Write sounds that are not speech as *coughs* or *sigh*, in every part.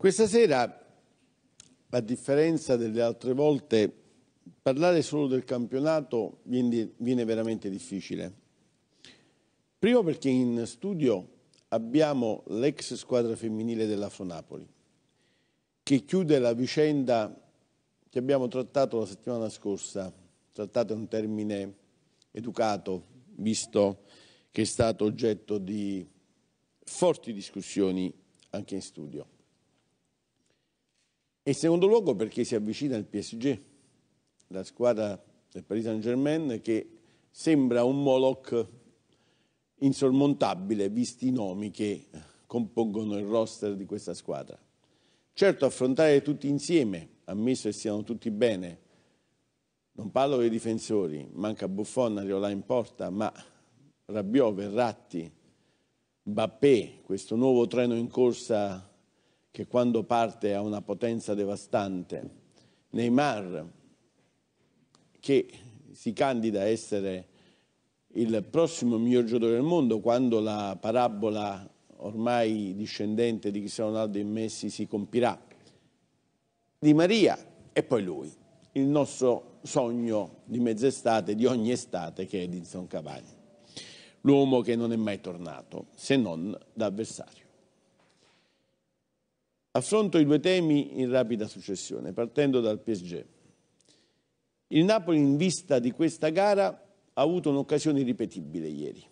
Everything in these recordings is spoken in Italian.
Questa sera, a differenza delle altre volte, parlare solo del campionato viene, veramente difficile. Primo perché in studio abbiamo l'ex squadra femminile dell'Afronapoli, che chiude la vicenda che abbiamo trattato la settimana scorsa, trattato in un termine educato, visto che è stato oggetto di forti discussioni anche in studio. E in secondo luogo perché si avvicina il PSG, la squadra del Paris Saint-Germain che sembra un Moloch insormontabile visti i nomi che compongono il roster di questa squadra. Certo affrontare tutti insieme, ammesso che siano tutti bene, non parlo dei difensori, manca Buffon, Ariola in porta, ma Rabiot, Verratti, Bappé, questo nuovo treno in corsa che quando parte ha una potenza devastante, Neymar che si candida a essere il prossimo miglior giocatore del mondo quando la parabola ormai discendente di Cristiano Ronaldo e Messi si compirà. Di Maria e poi lui, il nostro sogno di mezz'estate, di ogni estate che è Edinson Cavani, l'uomo che non è mai tornato se non da avversario. Affronto i due temi in rapida successione, partendo dal PSG. Il Napoli in vista di questa gara ha avuto un'occasione irripetibile ieri,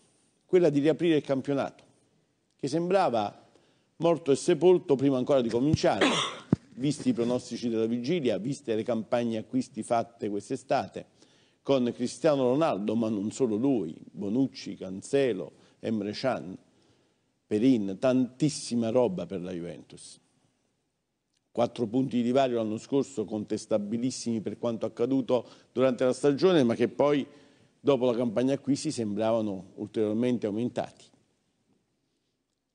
quella di riaprire il campionato, che sembrava morto e sepolto prima ancora di cominciare, *coughs* visti i pronostici della vigilia, viste le campagne acquisti fatte quest'estate, con Cristiano Ronaldo, ma non solo lui, Bonucci, Cancelo, Emre Can, Perin, tantissima roba per la Juventus. Quattro punti di divario l'anno scorso contestabilissimi per quanto accaduto durante la stagione, ma che poi dopo la campagna acquisti sembravano ulteriormente aumentati.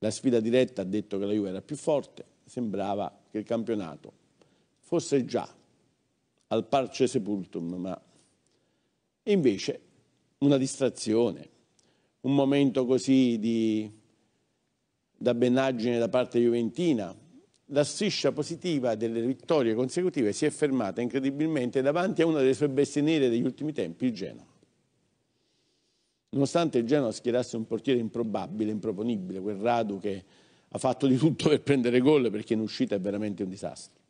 La sfida diretta ha detto che la Juve era più forte, sembrava che il campionato fosse già al parce sepultum, ma invece una distrazione, un momento così di da benaggine da parte juventina, la striscia positiva delle vittorie consecutive si è fermata incredibilmente davanti a una delle sue bestie nere degli ultimi tempi, il Genoa. Nonostante il Genoa schierasse un portiere improbabile, improponibile, quel Radu che ha fatto di tutto per prendere gol perché in uscita è veramente un disastro.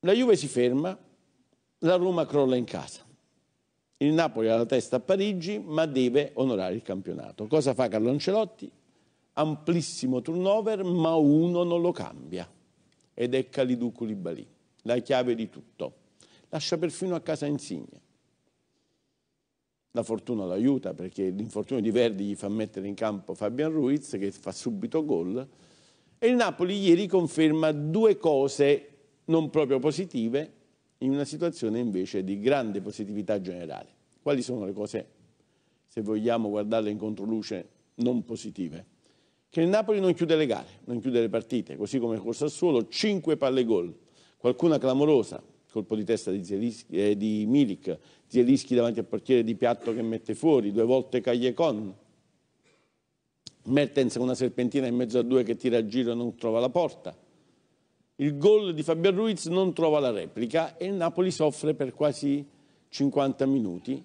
La Juve si ferma, la Roma crolla in casa. Il Napoli ha la testa a Parigi, ma deve onorare il campionato. Cosa fa Carlo Ancelotti? Amplissimo turnover, ma uno non lo cambia, ed è Kalidou Koulibaly, la chiave di tutto. Lascia perfino a casa Insigne. La fortuna lo aiuta perché l'infortunio di Verdi gli fa mettere in campo Fabian Ruiz che fa subito gol e il Napoli ieri conferma due cose non proprio positive in una situazione invece di grande positività generale. Quali sono le cose, se vogliamo guardarle in controluce, non positive? Che il Napoli non chiude le gare, non chiude le partite, così come col Sassuolo, 5 palle gol, qualcuna clamorosa, colpo di testa di, Zielischi, eh, di Milik, Zielischi davanti al portiere di Piatto che mette fuori, due volte Cagliecon, Mertens con una serpentina in mezzo a due che tira a giro e non trova la porta. Il gol di Fabian Ruiz non trova la replica e il Napoli soffre per quasi 50 minuti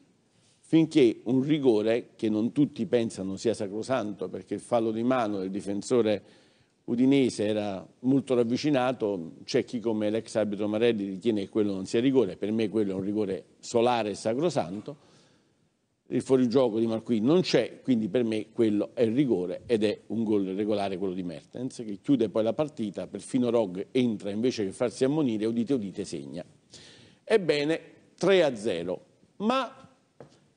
finché un rigore che non tutti pensano sia sacrosanto perché il fallo di mano del difensore udinese era molto ravvicinato, c'è chi come l'ex arbitro Marelli ritiene che quello non sia rigore, per me quello è un rigore solare e sacrosanto, il fuorigioco di Marquis non c'è, quindi per me quello è il rigore ed è un gol regolare quello di Mertens che chiude poi la partita, perfino Rog entra invece che farsi ammonire, udite udite segna. Ebbene, 3-0, ma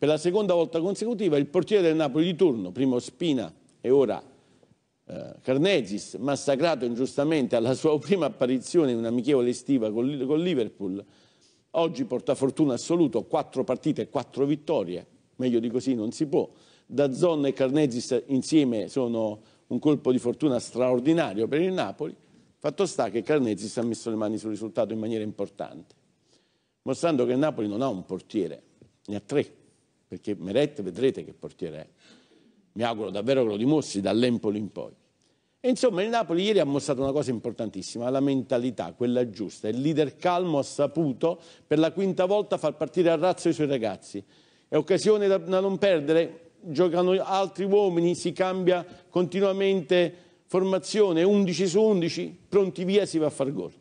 per la seconda volta consecutiva il portiere del Napoli di turno, primo Spina e ora eh, Carnezis, massacrato ingiustamente alla sua *laughs* prima apparizione in un'amichevole estiva con, con Liverpool, oggi porta fortuna assoluto, quattro partite e quattro vittorie, meglio di così non si può. Da Zon e Carnezis insieme sono un colpo di fortuna straordinario per il Napoli. Fatto sta che Carnezis ha messo le mani sul risultato in maniera importante, mostrando che il Napoli non ha un portiere, ne ha tre perché Meret vedrete che portiere è. Mi auguro davvero che lo dimostri dall'Empoli in poi. E insomma il Napoli ieri ha mostrato una cosa importantissima, la mentalità, quella giusta. Il leader calmo ha saputo per la quinta volta far partire a razzo i suoi ragazzi. È occasione da, non perdere, giocano altri uomini, si cambia continuamente formazione, 11 su 11, pronti via, si va a far gol.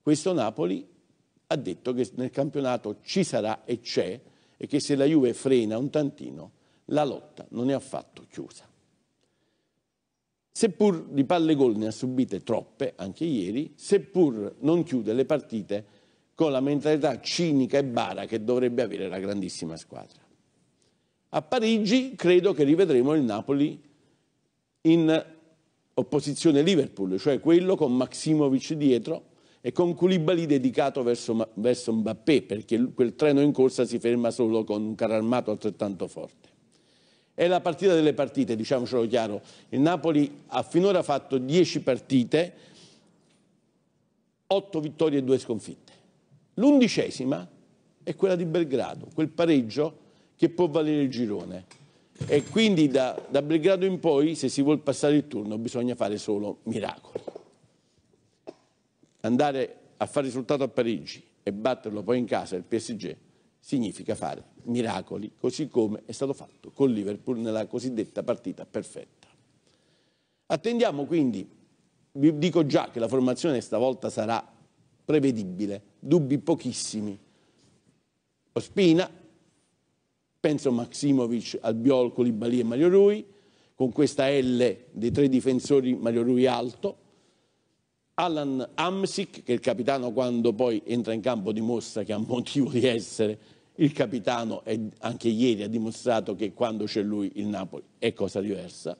Questo Napoli ha detto che nel campionato ci sarà e c'è e che se la Juve frena un tantino, la lotta non è affatto chiusa. Seppur di palle gol ne ha subite troppe, anche ieri, seppur non chiude le partite con la mentalità cinica e bara che dovrebbe avere la grandissima squadra. A Parigi credo che rivedremo il Napoli in opposizione Liverpool, cioè quello con Maximovic dietro e con Koulibaly dedicato verso, verso Mbappé, perché quel treno in corsa si ferma solo con un carro armato altrettanto forte. È la partita delle partite, diciamocelo chiaro. Il Napoli ha finora fatto 10 partite, 8 vittorie e 2 sconfitte. L'undicesima è quella di Belgrado, quel pareggio che può valere il girone. E quindi da, da Belgrado in poi, se si vuole passare il turno, bisogna fare solo miracoli. Andare a fare risultato a Parigi e batterlo poi in casa il PSG significa fare miracoli, così come è stato fatto con Liverpool nella cosiddetta partita perfetta. Attendiamo quindi, vi dico già che la formazione stavolta sarà prevedibile, dubbi pochissimi. Ospina, penso Maximovic, Albiol, Colibali e Mario Rui, con questa L dei tre difensori Mario Rui alto, Alan Amsic, che il capitano quando poi entra in campo dimostra che ha motivo di essere il capitano anche ieri ha dimostrato che quando c'è lui il Napoli è cosa diversa.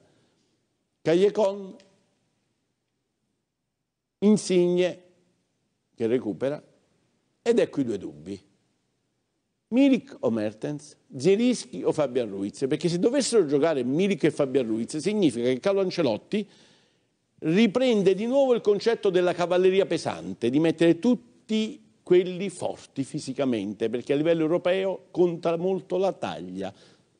Callecon, Insigne che recupera ed ecco i due dubbi. Milik o Mertens, Zierischi o Fabian Ruiz? Perché se dovessero giocare Milik e Fabian Ruiz significa che Carlo Ancelotti riprende di nuovo il concetto della cavalleria pesante, di mettere tutti quelli forti fisicamente, perché a livello europeo conta molto la taglia.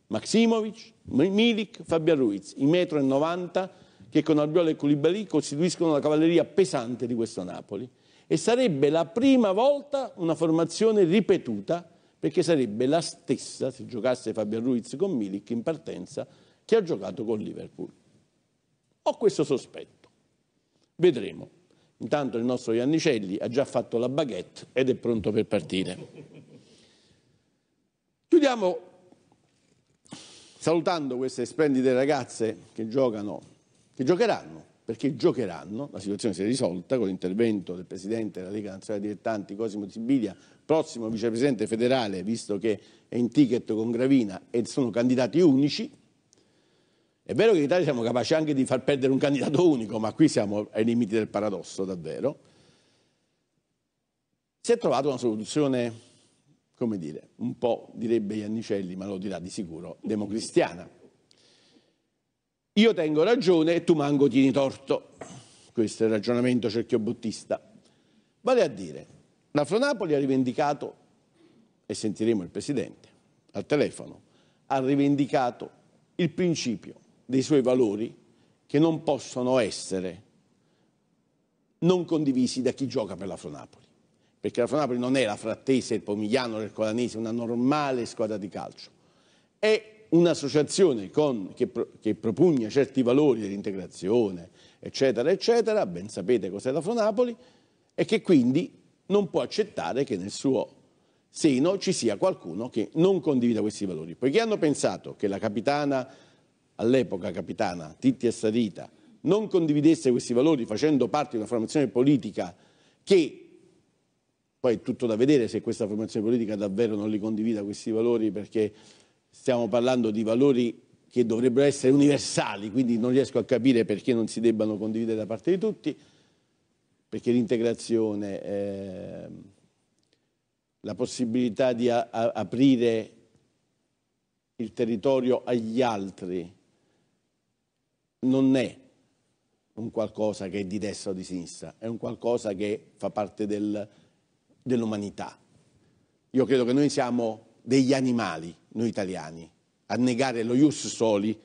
Maximovic, Milik, Fabian Ruiz, i metro e 90 che con Albiol e Koulibaly costituiscono la cavalleria pesante di questo Napoli. E sarebbe la prima volta una formazione ripetuta, perché sarebbe la stessa, se giocasse Fabian Ruiz con Milik in partenza, che ha giocato con Liverpool. Ho questo sospetto. Vedremo. Intanto il nostro Iannicelli ha già fatto la baguette ed è pronto per partire. Chiudiamo salutando queste splendide ragazze che giocano, che giocheranno, perché giocheranno, la situazione si è risolta con l'intervento del Presidente della Lega Nazionale Dilettanti Cosimo Sibilia, prossimo Vicepresidente federale, visto che è in ticket con Gravina e sono candidati unici, è vero che in Italia siamo capaci anche di far perdere un candidato unico, ma qui siamo ai limiti del paradosso, davvero. Si è trovata una soluzione, come dire, un po' direbbe Iannicelli, ma lo dirà di sicuro, democristiana. Io tengo ragione e tu manco tieni torto. Questo è il ragionamento cerchiobottista. Vale a dire, la Fronapoli ha rivendicato, e sentiremo il Presidente al telefono, ha rivendicato il principio dei suoi valori che non possono essere non condivisi da chi gioca per la Fronapoli. Perché la Fronapoli non è la Frattese, il Pomigliano, il Colanese, una normale squadra di calcio. È un'associazione che, che propugna certi valori dell'integrazione, eccetera, eccetera, ben sapete cos'è la Fronapoli, e che quindi non può accettare che nel suo seno ci sia qualcuno che non condivida questi valori. Poiché hanno pensato che la capitana all'epoca capitana Titti Assadita non condividesse questi valori facendo parte di una formazione politica che poi è tutto da vedere se questa formazione politica davvero non li condivida questi valori perché stiamo parlando di valori che dovrebbero essere universali, quindi non riesco a capire perché non si debbano condividere da parte di tutti, perché l'integrazione, eh, la possibilità di aprire il territorio agli altri, non è un qualcosa che è di destra o di sinistra, è un qualcosa che fa parte del, dell'umanità. Io credo che noi siamo degli animali, noi italiani, a negare lo ius soli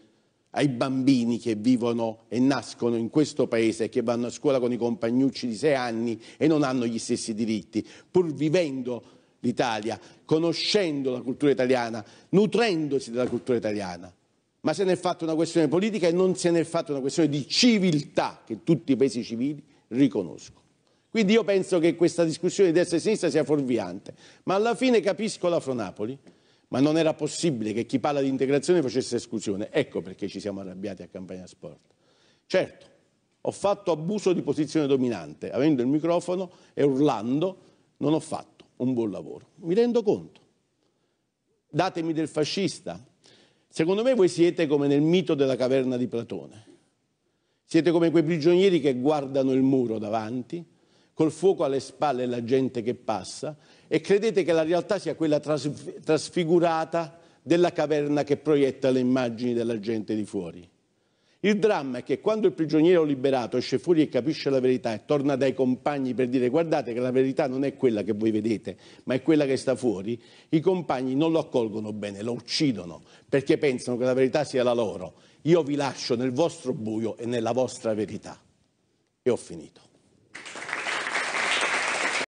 ai bambini che vivono e nascono in questo paese che vanno a scuola con i compagnucci di sei anni e non hanno gli stessi diritti, pur vivendo l'Italia, conoscendo la cultura italiana, nutrendosi della cultura italiana. Ma se ne è fatta una questione politica e non se ne è fatta una questione di civiltà che tutti i paesi civili riconoscono. Quindi io penso che questa discussione di destra e sinistra sia fuorviante, ma alla fine capisco la Fronapoli ma non era possibile che chi parla di integrazione facesse esclusione. Ecco perché ci siamo arrabbiati a Campagna Sport. Certo, ho fatto abuso di posizione dominante, avendo il microfono e urlando, non ho fatto un buon lavoro. Mi rendo conto. Datemi del fascista. Secondo me voi siete come nel mito della caverna di Platone. Siete come quei prigionieri che guardano il muro davanti, col fuoco alle spalle e la gente che passa e credete che la realtà sia quella trasfigurata della caverna che proietta le immagini della gente di fuori. Il dramma è che quando il prigioniero liberato esce fuori e capisce la verità e torna dai compagni per dire guardate che la verità non è quella che voi vedete, ma è quella che sta fuori, i compagni non lo accolgono bene, lo uccidono perché pensano che la verità sia la loro. Io vi lascio nel vostro buio e nella vostra verità. E ho finito.